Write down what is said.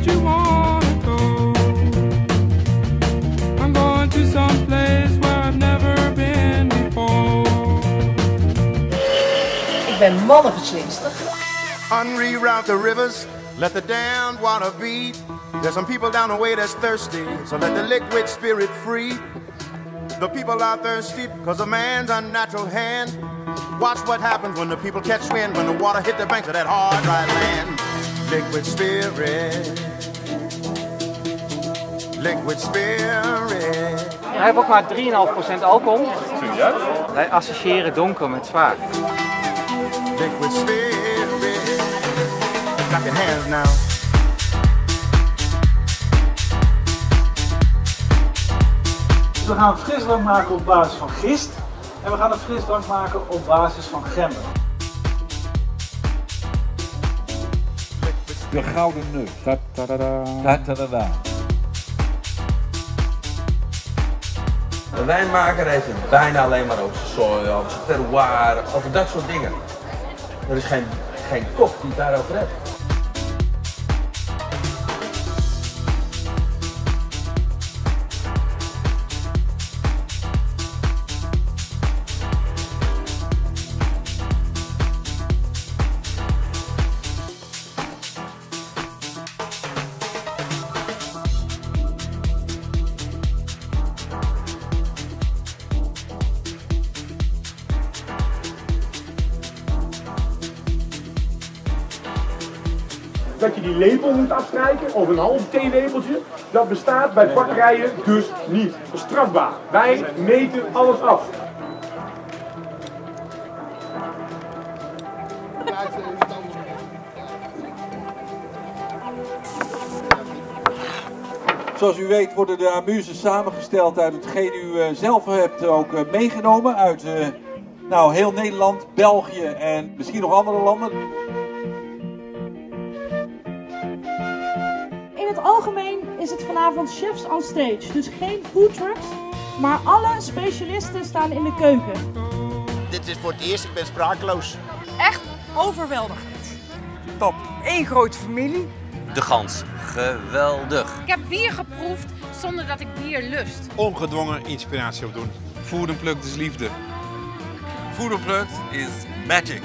that you Unreroute the rivers, let the damned water be. There's some people down the way that's thirsty, so let the liquid spirit free. The people are thirsty because a man's unnatural hand. Watch what happens when the people catch wind, when the water hit the banks of that hard, dry land. Liquid spirit. Liquid spirit. Hij heeft ook maar 3,5% alcohol. Wij associëren donker met zwaar. Liquid spirit. Clap your hands now. We gaan frisdrank maken op basis van gist. En we gaan een frisdrank maken op basis van gember. De gouden neus. Ta-ta-da-da. Ta-ta-da-da. De wijnmaker heeft het bijna alleen maar over zijn soja, over zijn terroir, over dat soort dingen. Er is geen, geen kok die het daarover heeft. Dat je die lepel moet afstrijken, of een half theelepeltje, dat bestaat bij bakkerijen dus niet. Strafbaar. Wij meten alles af. Zoals u weet worden de amuses samengesteld uit hetgeen u eh, zelf hebt ook eh, meegenomen uit eh, nou, heel Nederland, België en misschien nog andere landen. Het algemeen is het vanavond chefs on stage. Dus geen food trucks, maar alle specialisten staan in de keuken. Dit is voor het eerst, ik ben sprakeloos. Echt overweldigend. Top. Eén grote familie. De Gans. Geweldig. Ik heb bier geproefd zonder dat ik bier lust. Ongedwongen inspiratie opdoen. Food Unplugged is liefde. Food Unplugged is magic.